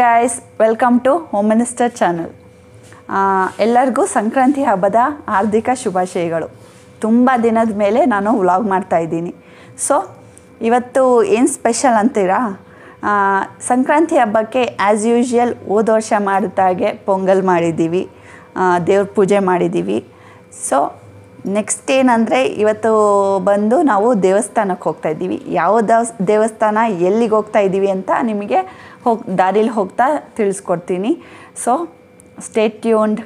Guys welcome to home minister channel ಎಲ್ಲರಿಗೂ ಸಂಕ್ರಾಂತಿ ಹಬ್ಬದ ಹಾರ್ದಿಕ ಶುಭಾಶಯಗಳು. ತುಂಬ ದಿನದ ಮೇಲೆ ನಾನು ವ್ಲಾಗ್ ಮಾಡ್ತಾ ಇದ್ದೀನಿ. ಸೊ ಇವತ್ತು ಏನು ಸ್ಪೆಷಲ್ ಅಂತೀರಾ? ಸಂಕ್ರಾಂತಿ ಹಬ್ಬಕ್ಕೆ ಆ್ಯಸ್ ಯೂಶ್ವಲ್ ಹೋದ ವರ್ಷ ಮಾಡಿದಾಗೆ ಪೊಂಗಲ್ ಮಾಡಿದ್ದೀವಿ. ದೇವ್ರ ಪೂಜೆ ಮಾಡಿದ್ದೀವಿ. ಸೊ ನೆಕ್ಸ್ಟ್ ಏನಂದರೆ, ಇವತ್ತು ಬಂದು ನಾವು ದೇವಸ್ಥಾನಕ್ಕೆ ಹೋಗ್ತಾ ಇದ್ದೀವಿ. ಯಾವ ದೇವಸ್ಥಾನ ಎಲ್ಲಿಗೆ ಹೋಗ್ತಾ ಇದ್ದೀವಿ ಅಂತ ನಿಮಗೆ ಹೋಗಿ, ದಾರಿಲಿ ಹೋಗ್ತಾ ತಿಳಿಸ್ಕೊಡ್ತೀನಿ. ಸೊ ಸ್ಟೇಟ್ ಟ್ಯೂನ್ಡ್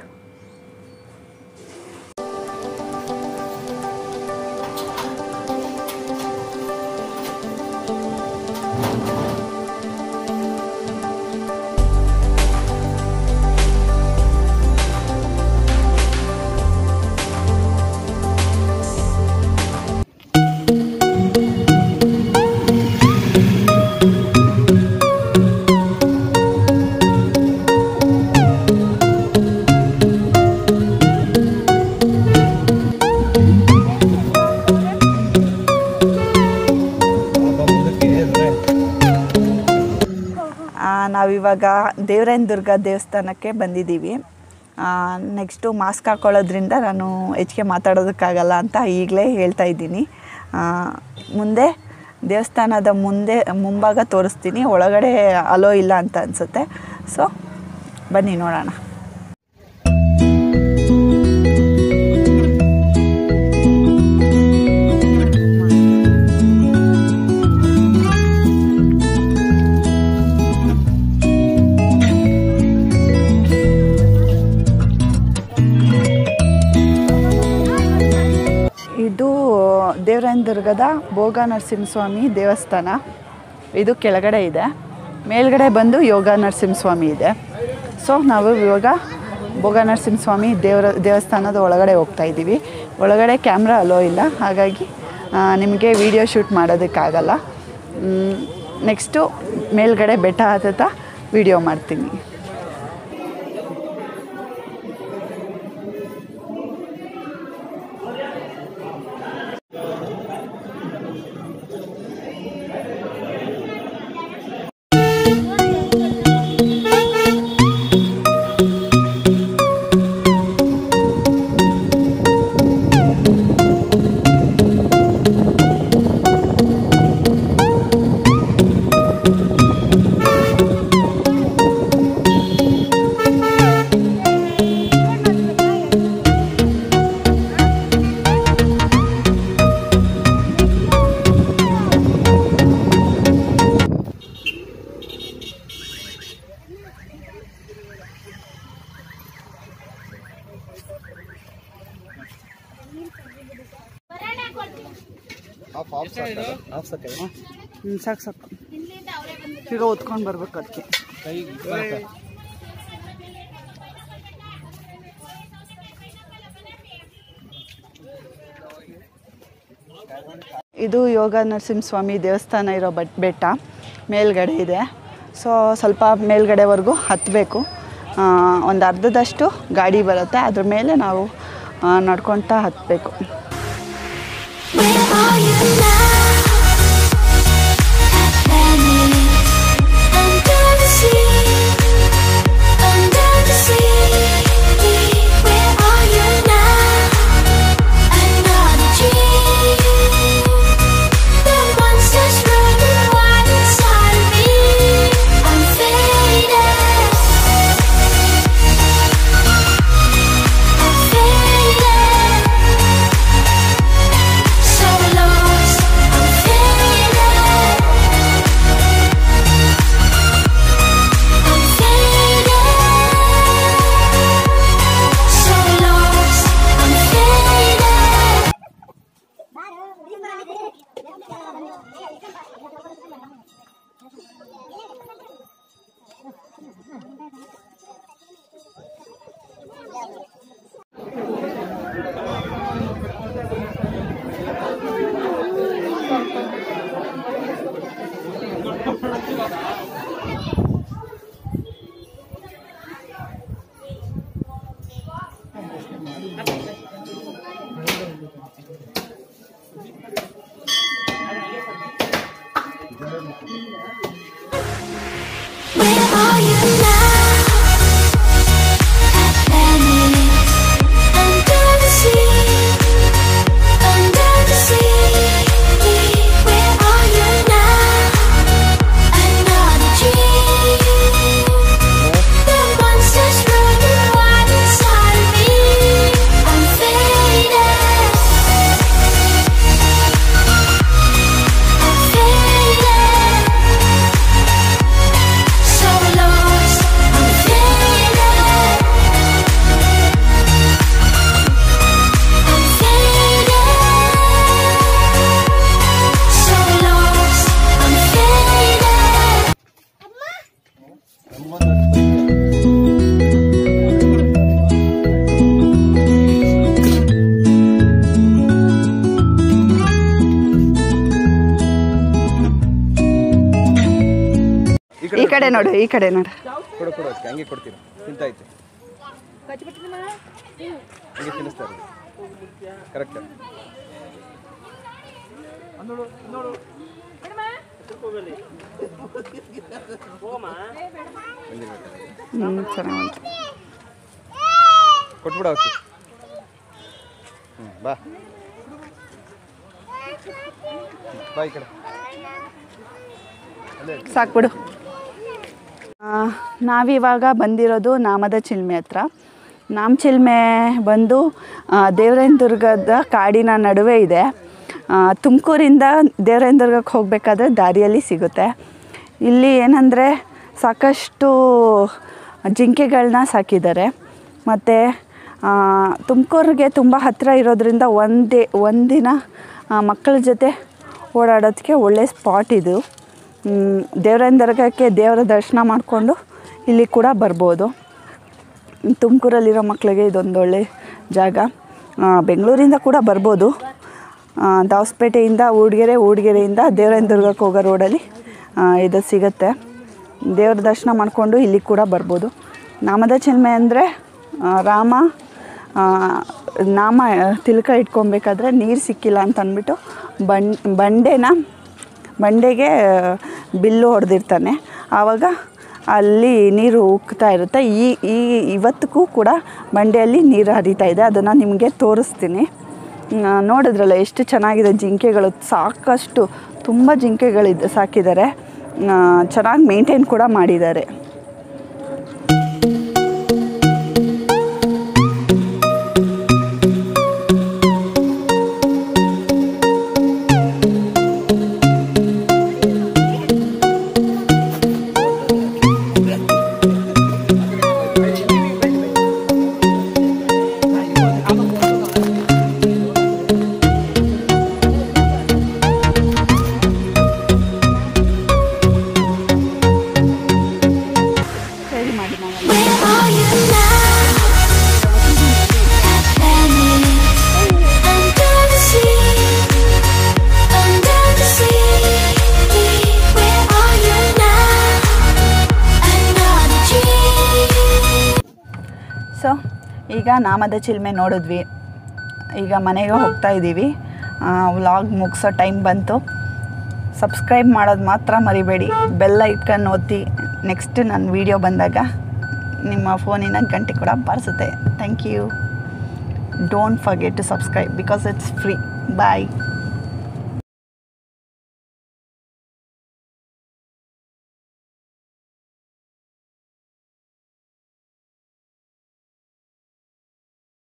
ನಾವಿವಾಗ ದೇವರಾಯನ ದುರ್ಗ ದೇವಸ್ಥಾನಕ್ಕೆ ಬಂದಿದ್ದೀವಿ. ನೆಕ್ಸ್ಟು ಮಾಸ್ಕ್ ಹಾಕೊಳ್ಳೋದ್ರಿಂದ ನಾನು ಹೆಚ್ಚಿಗೆ ಮಾತಾಡೋದಕ್ಕಾಗಲ್ಲ ಅಂತ ಈಗಲೇ ಹೇಳ್ತಾ ಇದ್ದೀನಿ. ಮುಂದೆ ದೇವಸ್ಥಾನದ ಮುಂದೆ, ಮುಂಭಾಗ ತೋರಿಸ್ತೀನಿ, ಒಳಗಡೆ ಅಲೋ ಇಲ್ಲ ಅಂತ ಅನಿಸುತ್ತೆ. ಸೊ ಬನ್ನಿ ನೋಡೋಣ. ದೇವರಾಯನ ದುರ್ಗದ ಭೋಗ ನರಸಿಂಹಸ್ವಾಮಿ ದೇವಸ್ಥಾನ. ಇದು ಕೆಳಗಡೆ ಇದೆ. ಮೇಲ್ಗಡೆ ಬಂದು ಯೋಗ ನರಸಿಂಹಸ್ವಾಮಿ ಇದೆ. ಸೊ, ನಾವು ಇವಾಗ ಭೋಗ ನರಸಿಂಹಸ್ವಾಮಿ ದೇವರ, ದೇವಸ್ಥಾನದ ಒಳಗಡೆ ಹೋಗ್ತಾ ಇದ್ದೀವಿ. ಒಳಗಡೆ ಕ್ಯಾಮ್ರಾ ಅಲೋ ಇಲ್ಲ. ಹಾಗಾಗಿ ನಿಮಗೆ ವಿಡಿಯೋ ಶೂಟ್ ಮಾಡೋದಕ್ಕಾಗಲ್ಲ. ನೆಕ್ಸ್ಟು ಮೇಲ್ಗಡೆ ಬೆಟ್ಟ ಹತ್ತುತ್ತಾ ವಿಡಿಯೋ ಮಾಡ್ತೀನಿ. ಹ್ಞೂ ಸಾಕು. ಸಾಕು ಈಗ ಹೊತ್ಕೊಂಡು ಬರ್ಬೇಕು ಅದಕ್ಕೆ ಇದು ಯೋಗ ನರಸಿಂಹಸ್ವಾಮಿ ದೇವಸ್ಥಾನ ಇರೋ ಬಟ್ ಬೆಟ್ಟ. ಮೇಲ್ಗಡೆ ಇದೆ. ಸೊ ಸ್ವಲ್ಪ ಮೇಲ್ಗಡೆವರೆಗೂ ಹತ್ತಬೇಕು. ಒಂದು ಅರ್ಧದಷ್ಟು ಗಾಡಿ ಬರುತ್ತೆ. ಅದ್ರ ಮೇಲೆ ನಾವು ನಡ್ಕೊತಾ ಹತ್ತಬೇಕು. ಕಡೆ ನೋಡು ಈ ಕಡೆ ನೋಡು. ಕೊಡು ಕೊಡು ಅದಕ್ಕೆ ಹಂಗೆ ಕೊಡ್ತೀನಿ ತಿಂತೈತೆ ಹಂಗೆ ತಿನ್ನಿಸ್ತಾ ಇರೋದು. ಕರೆಕ್ಟ್ ಹ್ಞೂ ಚೆನ್ನಾಗಿ ಕೊಟ್ಬಿಡು ಅವಕ್ಕೆ. ಹ್ಞೂ ಬಾ. ಬಾ ಈ ಕಡೆ. ಸಾಕ್ಬಿಡು. ನಾವಿವಾಗ ಬಂದಿರೋದು ನಾಮದ ಚಿಲ್ಮೆ ಹತ್ರ. ನಾಮ ಚಿಲ್ಮೆ ಬಂದು ಆ, ದೇವರಾಯನದುರ್ಗದ ಕಾಡಿನ ನಡುವೆ ಇದೆ. ತುಮಕೂರಿಂದ ದೇವರಾಯನದುರ್ಗಕ್ಕೆ ಹೋಗಬೇಕಾದ್ರೆ ದಾರಿಯಲ್ಲಿ ಸಿಗುತ್ತೆ. ಇಲ್ಲಿ ಏನಂದರೆ ಸಾಕಷ್ಟು ಜಿಂಕೆಗಳನ್ನ ಸಾಕಿದ್ದಾರೆ. ಮತ್ತು ತುಮಕೂರಿಗೆ ತುಂಬ ಹತ್ತಿರ ಇರೋದ್ರಿಂದ ಒಂದೇ ಒಂದಿನ ಮಕ್ಕಳ ಜೊತೆ ಓಡಾಡೋದಕ್ಕೆ ಒಳ್ಳೆ ಸ್ಪಾಟ್ ಇದು. ಮ್, ದೇವರಾಯನ ದರ್ಗಕ್ಕೆ ದೇವರ ದರ್ಶನ ಮಾಡಿಕೊಂಡು ಇಲ್ಲಿ ಕೂಡ ಬರ್ಬೋದು. ತುಮಕೂರಲ್ಲಿರೋ ಮಕ್ಕಳಿಗೆ ಇದೊಂದು ಒಳ್ಳೆ ಜಾಗ. ಬೆಂಗಳೂರಿಂದ ಕೂಡ ಬರ್ಬೋದು. ದಾವಸಪೇಟೆಯಿಂದ ಊಡ್ಗೆರೆ ಊಡ್ಗೆರೆಯಿಂದ ದೇವರಾಯನ ದುರ್ಗಕ್ಕೆ ಹೋಗೋ ರೋಡಲ್ಲಿ ಇದು ಸಿಗುತ್ತೆ. ದೇವ್ರ ದರ್ಶನ ಮಾಡಿಕೊಂಡು ಇಲ್ಲಿ ಕೂಡ ಬರ್ಬೋದು. ನಾಮದ ಚಿಲ್ಮೆ ಅಂದರೆ ರಾಮ ನಾಮ ತಿಲಕ ಇಟ್ಕೊಬೇಕಾದ್ರೆ ನೀರು ಸಿಕ್ಕಿಲ್ಲ ಅಂತ ಅಂದ್ಬಿಟ್ಟು ಬಂಡ್ ಬಂಡೆನ ಬಂಡೆಗೆ ಬಿಲ್ಲು ಹೊಡೆದಿರ್ತಾನೆ. ಆವಾಗ ಅಲ್ಲಿ ನೀರು ಉಕ್ತಾ ಇರುತ್ತೆ. ಈ ಈ ಇವತ್ತಿಗೂ ಕೂಡ ಬಂಡೆಯಲ್ಲಿ ನೀರು ಹರಿತಾ ಇದೆ. ಅದನ್ನು ನಿಮಗೆ ತೋರಿಸ್ತೀನಿ. ನೋಡಿದ್ರಲ್ಲ ಎಷ್ಟು ಚೆನ್ನಾಗಿದೆ ಜಿಂಕೆಗಳು. ಸಾಕಷ್ಟು, ತುಂಬ ಜಿಂಕೆಗಳಿದ್ದು ಸಾಕಿದ್ದಾರೆ. ಚೆನ್ನಾಗಿ ಮೇಂಟೈನ್ ಕೂಡ ಮಾಡಿದ್ದಾರೆ. ಸೊ ಈಗ ನಾಮದ ಚಿಲ್ಮೆ ನೋಡಿದ್ವಿ. ಈಗ ಮನೆಗೆ ಹೋಗ್ತಾ ಇದ್ದೀವಿ ವ್ಲಾಗ್ ಮುಗಿಸೋ ಟೈಮ್ ಬಂತು. ಸಬ್ಸ್ಕ್ರೈಬ್ ಮಾಡೋದು ಮಾತ್ರ ಮರಿಬೇಡಿ. ಬೆಲ್ಲ ಇಟ್ಕೊಂಡು ಒತ್ತಿ ನೆಕ್ಸ್ಟ್ ನನ್ನ ವೀಡಿಯೋ ಬಂದಾಗ ನಿಮ್ಮ ಫೋನಿನ ಗಂಟೆ ಕೂಡ ಬಾರಿಸುತ್ತೆ. Thank you don't forget to subscribe because it's free bye